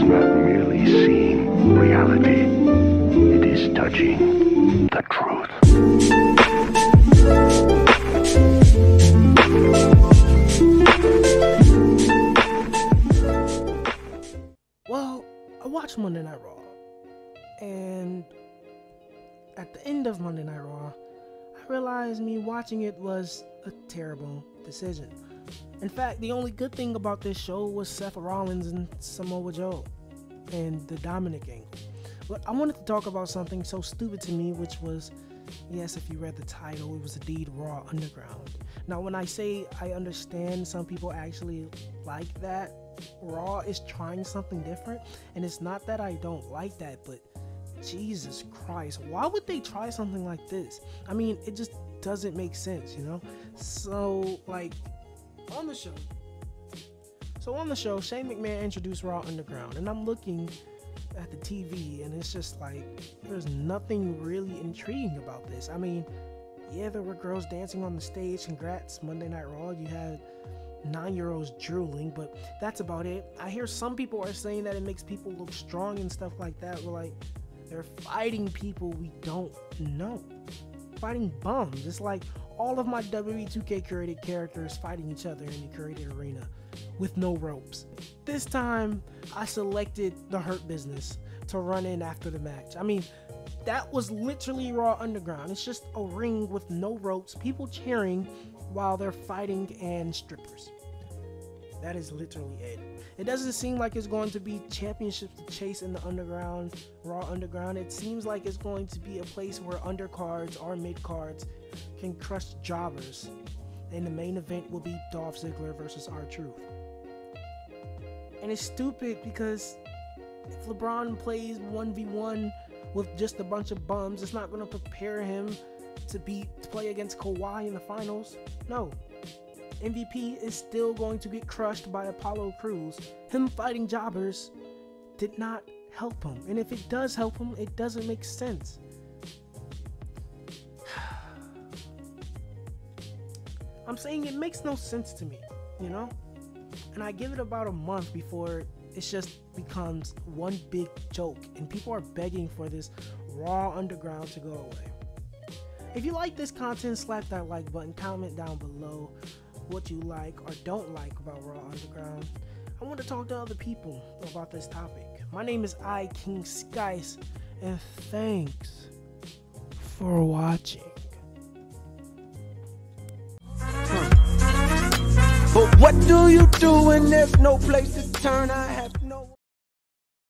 is not merely seeing reality, it is touching the truth. Well, I watched Monday Night Raw, and at the end of Monday Night Raw, I realized me watching it was a terrible decision. In fact, the only good thing about this show was Seth Rollins and Samoa Joe and the Dominic angle. But I wanted to talk about something so stupid to me, which was yes, if you read the title, it was indeed Raw Underground. Now, when I say I understand some people actually like that, Raw is trying something different, and it's not that I don't like that, but Jesus Christ, why would they try something like this? I mean, it just doesn't make sense, you know? So, like, on the show, so on the show, Shane McMahon introduced Raw Underground, and I'm looking at the TV, and it's just like there's nothing really intriguing about this. I mean, yeah, there were girls dancing on the stage. Congrats, Monday Night Raw. You had nine year olds drooling, but that's about it. I hear some people are saying that it makes people look strong and stuff like that. We're like, they're fighting people we don't know, fighting bums. It's like all of my WWE 2K curated characters fighting each other in the curated arena with no ropes. This time, I selected the Hurt Business to run in after the match. I mean, that was literally Raw Underground. It's just a ring with no ropes, people cheering while they're fighting, and strippers. That is literally it. It doesn't seem like it's going to be championships to chase in the underground, Raw Underground. It seems like it's going to be a place where undercards or midcards can crush jobbers. And the main event will be Dolph Ziggler versus R Truth. And it's stupid because if LeBron plays 1v1 with just a bunch of bums, it's not going to prepare him to be to play against Kawhi in the finals. No. MVP is still going to get crushed by Apollo Crews. Him fighting jobbers did not help him. And if it does help him, it doesn't make sense. I'm saying it makes no sense to me, you know? And I give it about a month before it just becomes one big joke and people are begging for this raw underground to go away. If you like this content, slap that like button, comment down below what you like or don't like about Raw Underground. I want to talk to other people about this topic. My name is I King Skice, and thanks for watching. But what do you do when there's no place to turn? I